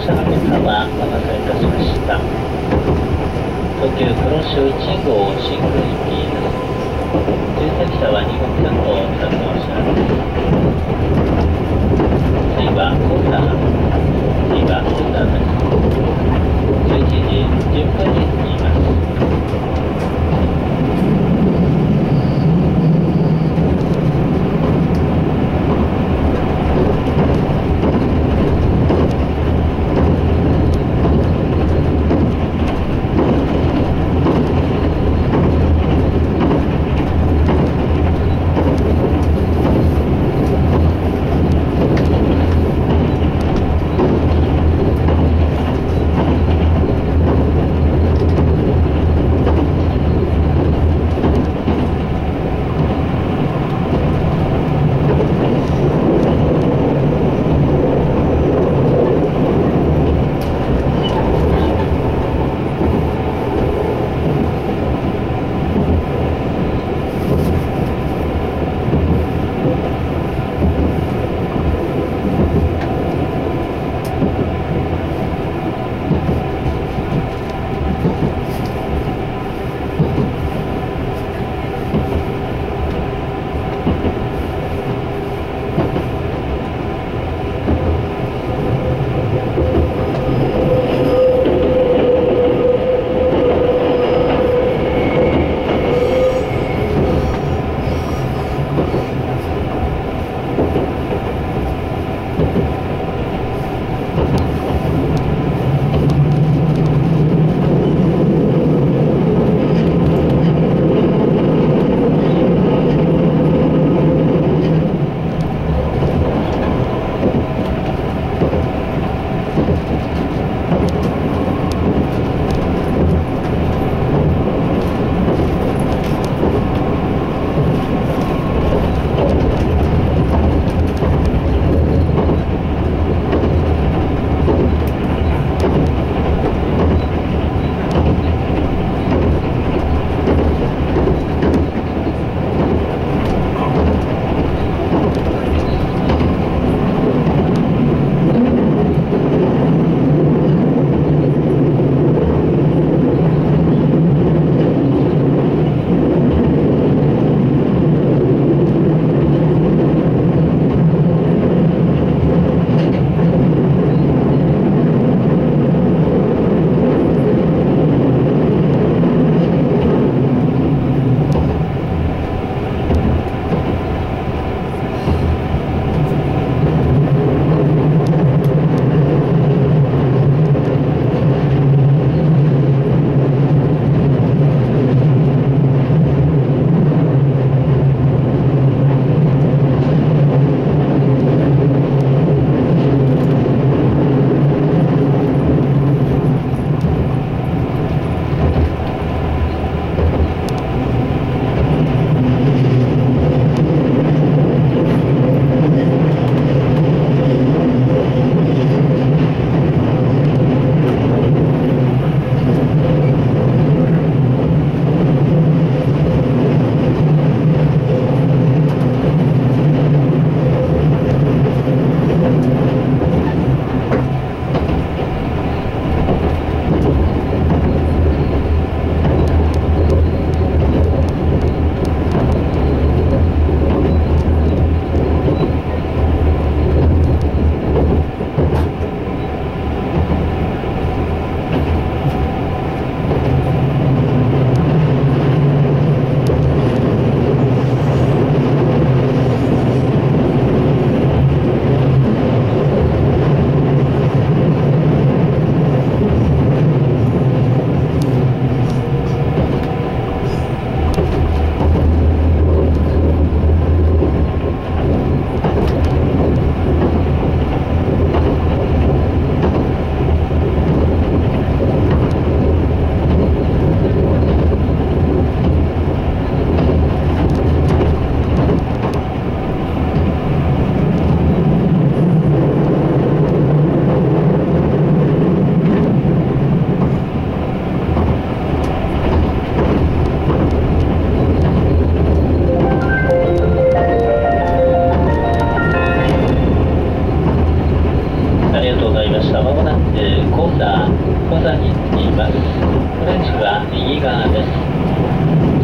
車の皆様お待たせいたしました。東急黒潮1号シング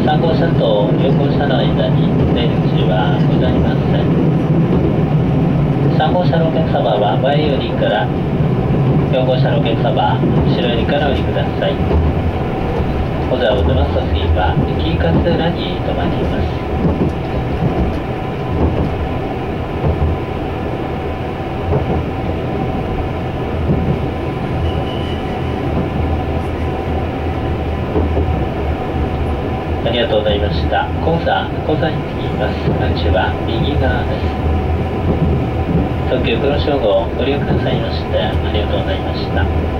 3号車と4号車の間に電口はございません3号車のお客様は前寄りから4号車のお客様後ろ寄りからお降りください小沢を出ますと次は紀伊勝浦に停まりますがとうございました。講座、講座に着きます。ランチは右側です。特急黒称号ご利用くださいましてありがとうございました。